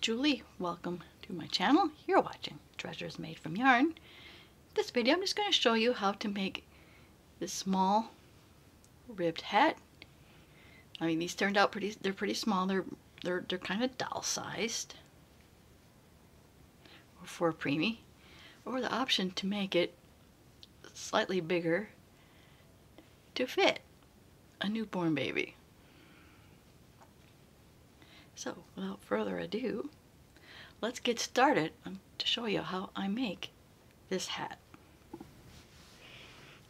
Julie. Welcome to my channel. You're watching Treasures Made from Yarn. This video I'm just going to show you how to make this small ribbed hat. I mean these turned out pretty they're pretty small. They're they're they're kind of doll sized Or for a preemie or the option to make it slightly bigger to fit a newborn baby. So without further ado, let's get started um, to show you how I make this hat.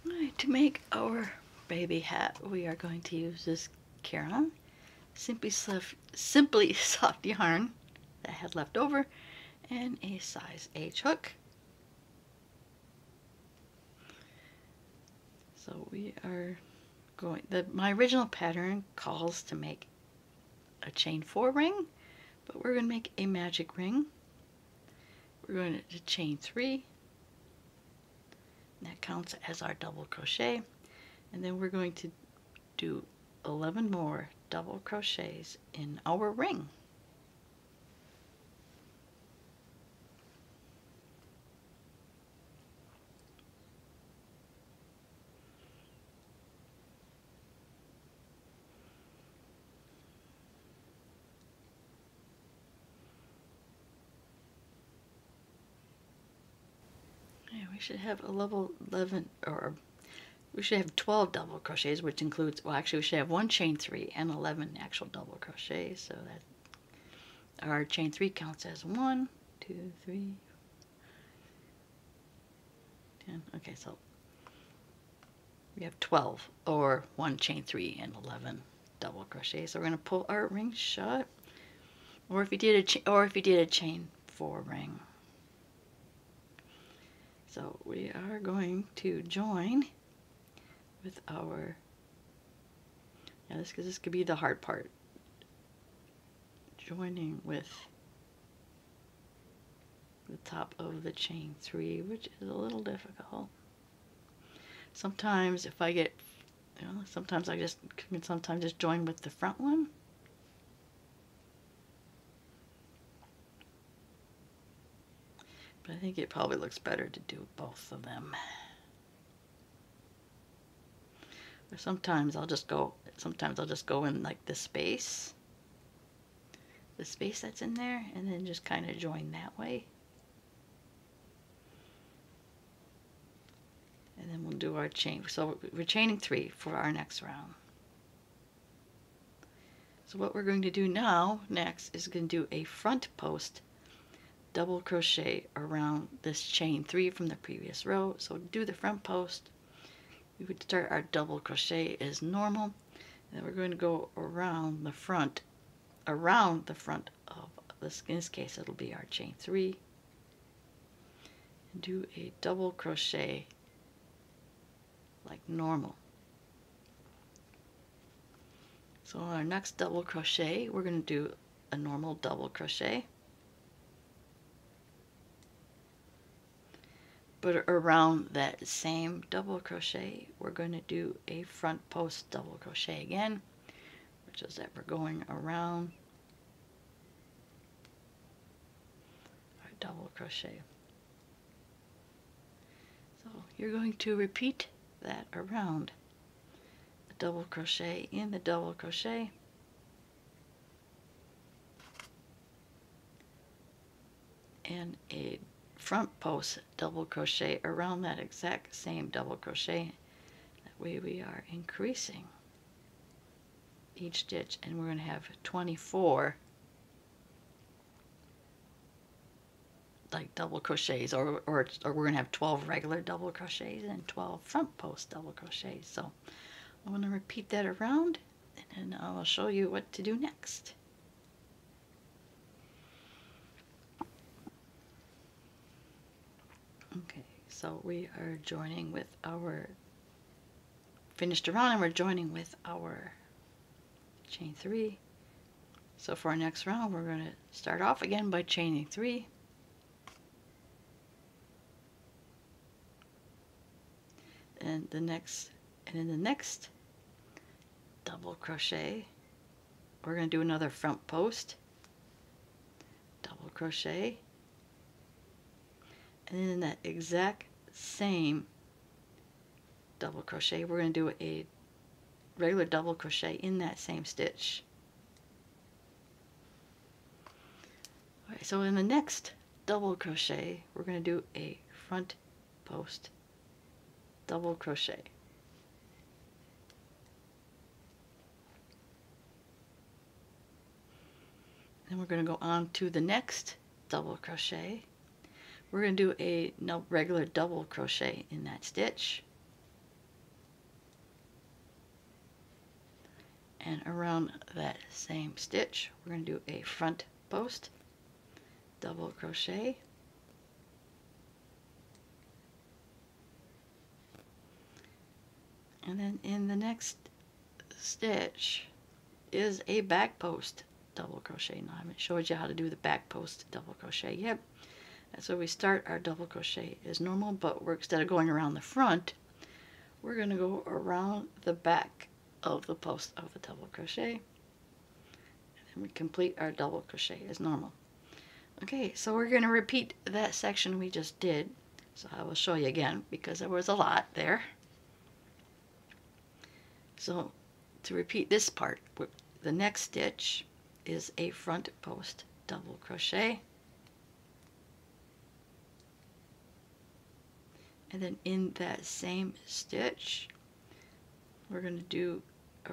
Right, to make our baby hat, we are going to use this Caron Simply Soft, Simply Soft yarn that I had left over and a size H hook. So we are going, the, my original pattern calls to make a chain four ring, but we're going to make a magic ring. We're going to chain three. That counts as our double crochet. And then we're going to do 11 more double crochets in our ring. we should have a level 11 or we should have 12 double crochets which includes well actually we should have one chain 3 and 11 actual double crochets so that our chain 3 counts as 1 2 3 10 okay so we have 12 or one chain 3 and 11 double crochets. So we're going to pull our ring shut or if you did a or if you did a chain 4 ring so we are going to join with our, yeah, this, this could be the hard part. Joining with the top of the chain three, which is a little difficult. Sometimes if I get, you know, sometimes I just can sometimes just join with the front one. But I think it probably looks better to do both of them. Or sometimes I'll just go, sometimes I'll just go in like the space, the space that's in there, and then just kind of join that way. And then we'll do our chain. So we're chaining three for our next round. So what we're going to do now, next, is going to do a front post double crochet around this chain three from the previous row. So do the front post. We would start our double crochet as normal. And then we're going to go around the front around the front of this in this case it'll be our chain three. And do a double crochet like normal. So on our next double crochet we're going to do a normal double crochet but around that same double crochet we're going to do a front post double crochet again which is that we're going around our double crochet. So you're going to repeat that around a double crochet in the double crochet. And a front post double crochet around that exact same double crochet. That way we are increasing each stitch and we're going to have 24 like double crochets or, or, or we're going to have 12 regular double crochets and 12 front post double crochets. So I'm going to repeat that around and then I'll show you what to do next Okay, so we are joining with our finished around and we're joining with our chain three. So for our next round, we're going to start off again by chaining three. And the next, and in the next double crochet, we're going to do another front post, double crochet and then in that exact same double crochet we're going to do a regular double crochet in that same stitch. Alright, so in the next double crochet we're going to do a front post double crochet. Then we're going to go on to the next double crochet we're going to do a regular double crochet in that stitch. And around that same stitch we're going to do a front post double crochet. And then in the next stitch is a back post double crochet. Now I haven't showed you how to do the back post double crochet yet where we start our double crochet as normal but we're instead of going around the front we're going to go around the back of the post of the double crochet. And then we complete our double crochet as normal. Okay so we're going to repeat that section we just did. So I will show you again because there was a lot there. So to repeat this part, the next stitch is a front post double crochet. And then in that same stitch, we're going to do a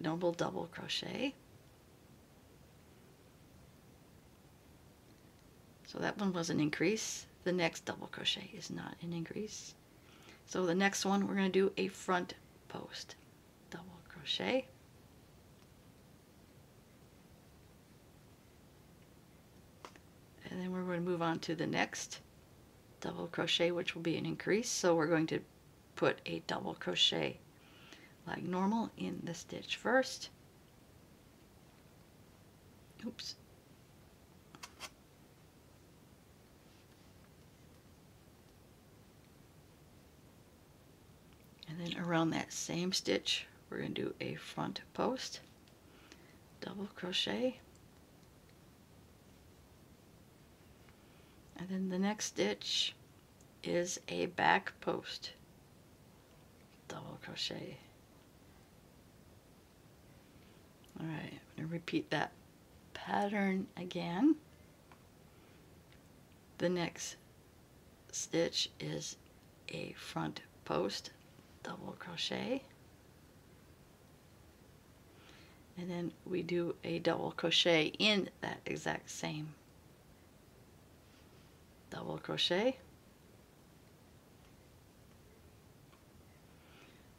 normal double crochet. So that one was an increase. The next double crochet is not an increase. So the next one, we're going to do a front post Double crochet and then we're going to move on to the next double crochet which will be an increase. So we're going to put a double crochet like normal in the stitch first. Oops. And then around that same stitch we're going to do a front post double crochet and then the next stitch is a back post. Double crochet. All right I'm going to repeat that pattern again. The next stitch is a front post double crochet. And then we do a double crochet in that exact same double crochet.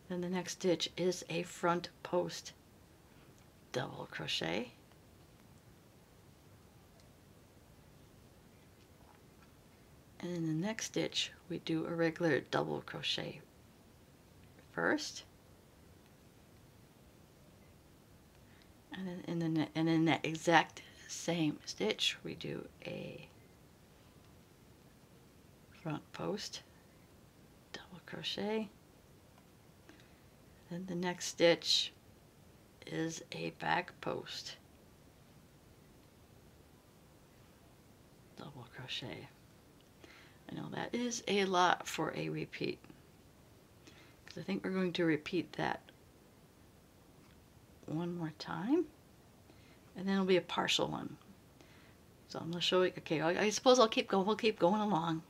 Then the next stitch is a front post double crochet. And in the next stitch we do a regular double crochet first. And then in the and in that exact same stitch we do a front post. Double crochet. Then the next stitch is a back post. Double crochet. I know that is a lot for a repeat because I think we're going to repeat that one more time and then it'll be a partial one. So I'm going to show you okay I, I, suppose I'll keep going we'll keep going along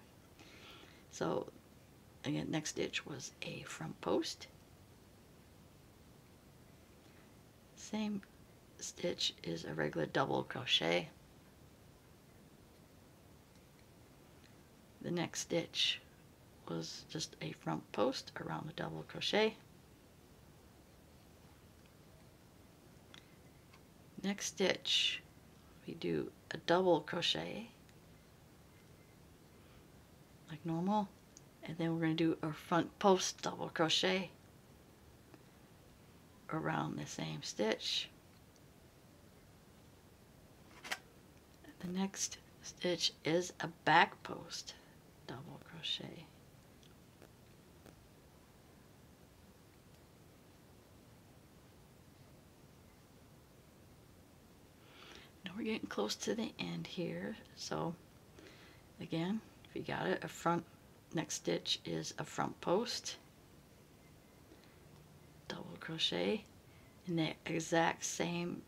so again next stitch was a front post. Same stitch is a regular double crochet. The next stitch was just a front post around the double crochet. Next stitch we do a double crochet like normal. And then we're going to do a front post double crochet around the same stitch. The next stitch is a back post double crochet. Now we're getting close to the end here. So again, if you got it, a front next stitch is a front post, double crochet, and the exact same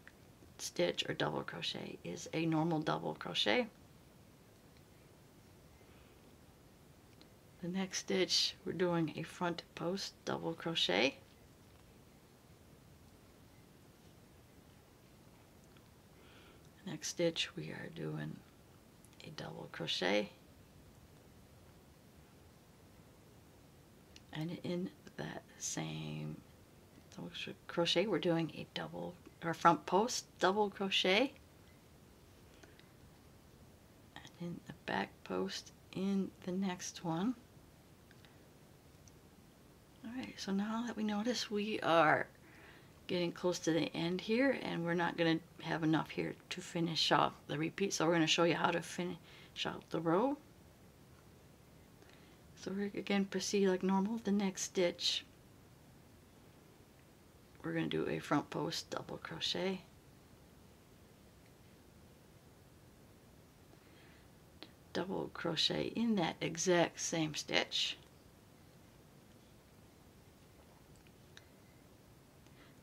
stitch or double crochet is a normal double crochet. The next stitch, we're doing a front post double crochet. Next stitch, we are doing a double crochet. And in that same crochet, we're doing a double our front post double crochet. And in the back post in the next one. Alright so now that we notice we are getting close to the end here and we're not going to have enough here to finish off the repeat. So we're going to show you how to finish out the row so we're again proceed like normal. The next stitch we're going to do a front post double crochet. Double crochet in that exact same stitch.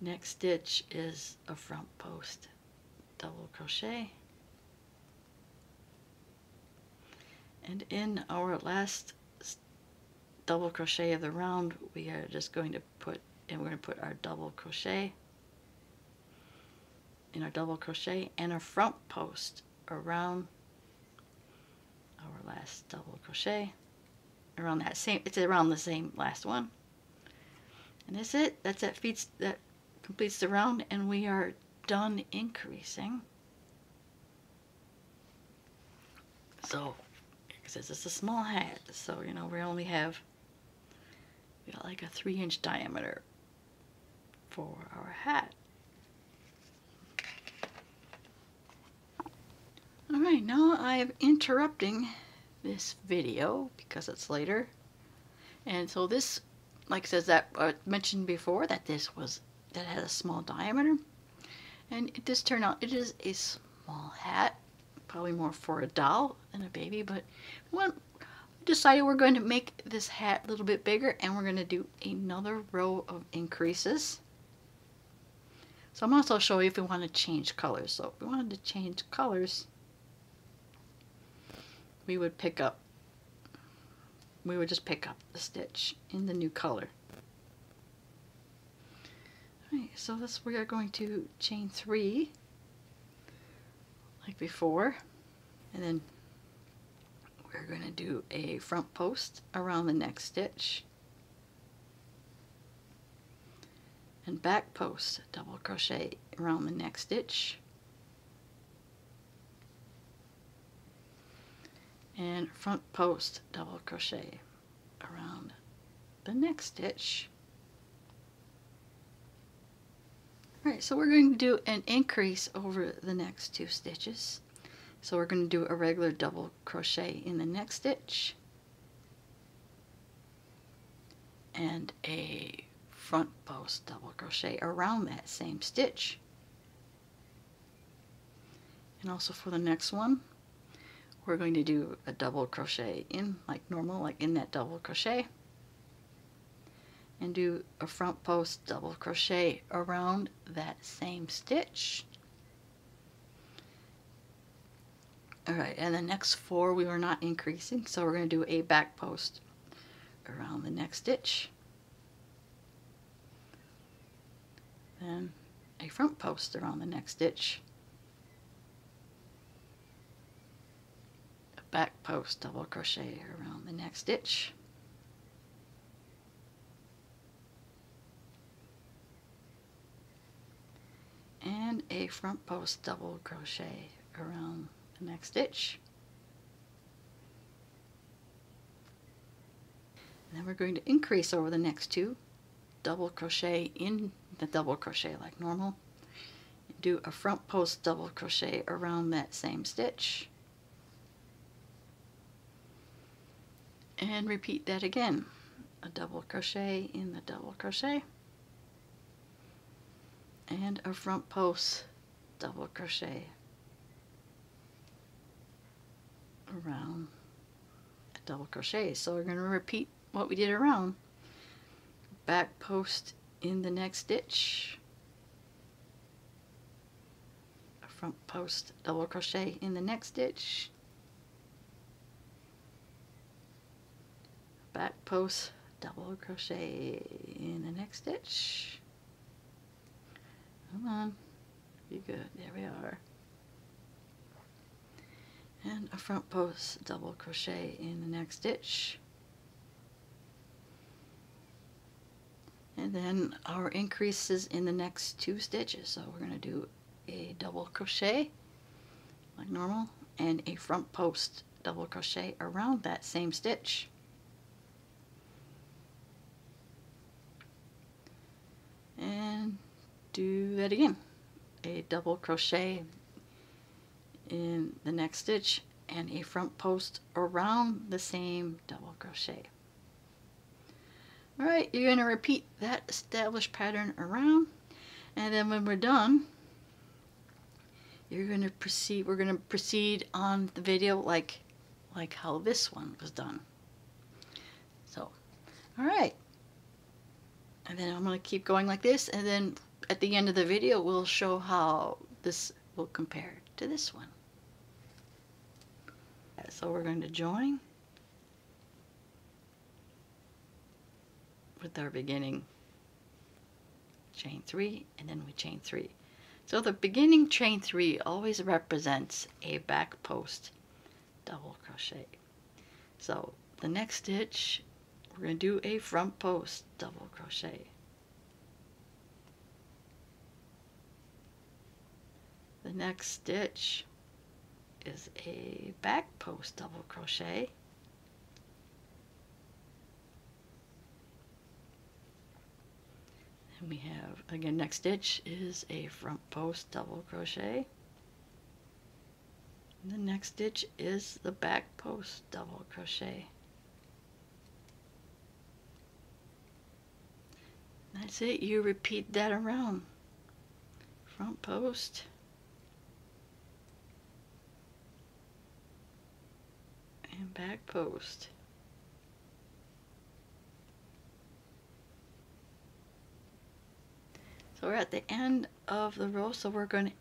Next stitch is a front post double crochet. And in our last double crochet of the round we are just going to put and we're going to put our double crochet in our double crochet and a front post around our last double crochet around that same it's around the same last one. And that's it that's it feeds that completes the round and we are done increasing. So because it's a small hat so you know we only have got like a three inch diameter for our hat. Alright, now I am interrupting this video because it's later. And so this, like says that I mentioned before, that this was, that had a small diameter. And it does turn out, it is a small hat, probably more for a doll than a baby, but we decided we're going to make this hat a little bit bigger and we're going to do another row of increases. So I'm also show you if we want to change colors. So if we wanted to change colors, we would pick up, we would just pick up the stitch in the new color. Alright, so this we are going to chain three, like before, and then we're going to do a front post around the next stitch. and back post double crochet around the next stitch and front post double crochet around the next stitch Alright, so we're going to do an increase over the next two stitches. So we're going to do a regular double crochet in the next stitch and a front post double crochet around that same stitch. And also for the next one, we're going to do a double crochet in like normal, like in that double crochet. And do a front post double crochet around that same stitch. Alright, and the next four we are not increasing, so we're going to do a back post around the next stitch. then a front post around the next stitch, a back post double crochet around the next stitch, and a front post double crochet around the next stitch. And then we're going to increase over the next two. Double crochet in the double crochet like normal. Do a front post double crochet around that same stitch. And repeat that again. A double crochet in the double crochet. And a front post double crochet around a double crochet. So we're going to repeat what we did around. Back post in the next stitch. Front post double crochet in the next stitch. Back post double crochet in the next stitch. Come on. Be good. There we are. And a front post double crochet in the next stitch. And then our increases in the next two stitches. So we're going to do a double crochet like normal and a front post double crochet around that same stitch. And do that again. A double crochet in the next stitch and a front post around the same double crochet. Alright, you're going to repeat that established pattern around and then when we're done you're going to proceed we're going to proceed on the video like like how this one was done. So, alright. And then I'm going to keep going like this and then at the end of the video we'll show how this will compare to this one. So we're going to join with our beginning chain three and then we chain three. So the beginning chain three always represents a back post double crochet. So the next stitch we're going to do a front post double crochet. The next stitch is a back post double crochet. And we have again next stitch is a front post double crochet. And the next stitch is the back post double crochet. That's it. You repeat that around. Front post and back post. So we're at the end of the row, so we're going to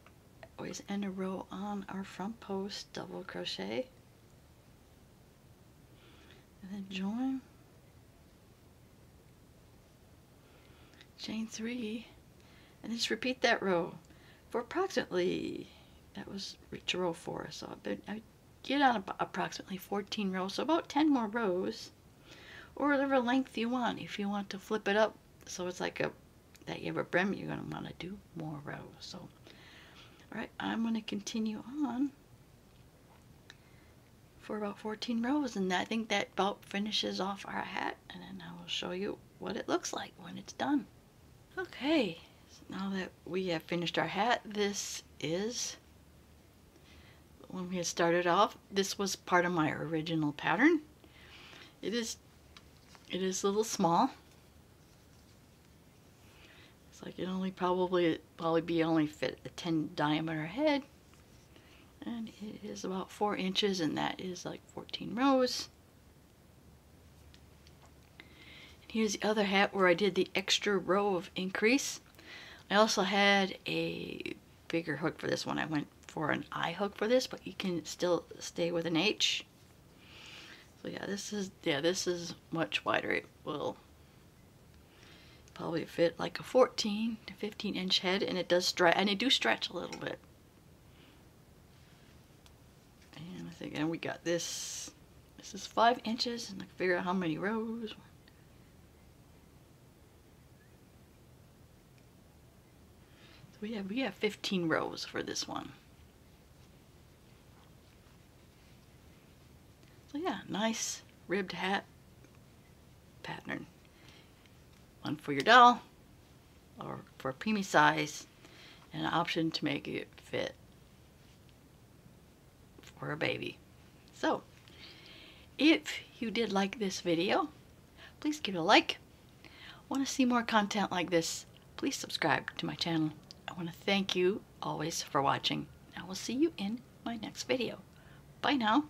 always end a row on our front post, double crochet, and then join, chain three, and just repeat that row for approximately, that was row four, so I've been, I get on approximately 14 rows, so about 10 more rows, or whatever length you want. If you want to flip it up so it's like a that you have a brim, you're going to want to do more rows. So, all right, I'm going to continue on for about 14 rows, and I think that about finishes off our hat, and then I will show you what it looks like when it's done. Okay, so now that we have finished our hat, this is when we started off, this was part of my original pattern. It is, it is a little small. It's like it only probably, probably be only fit a 10 diameter head. And it is about 4 inches and that is like 14 rows. And here's the other hat where I did the extra row of increase. I also had a bigger hook for this one. I went for an I hook for this, but you can still stay with an H. So yeah, this is, yeah, this is much wider. It will probably fit like a 14 to 15 inch head and it does stretch, and it do stretch a little bit. And I think, and we got this, this is five inches and I figure out how many rows. We have, we have 15 rows for this one. So yeah, nice ribbed hat pattern. One for your doll or for a preemie size and an option to make it fit for a baby. So, if you did like this video, please give it a like. Want to see more content like this, please subscribe to my channel. I want to thank you always for watching. I will see you in my next video. Bye now.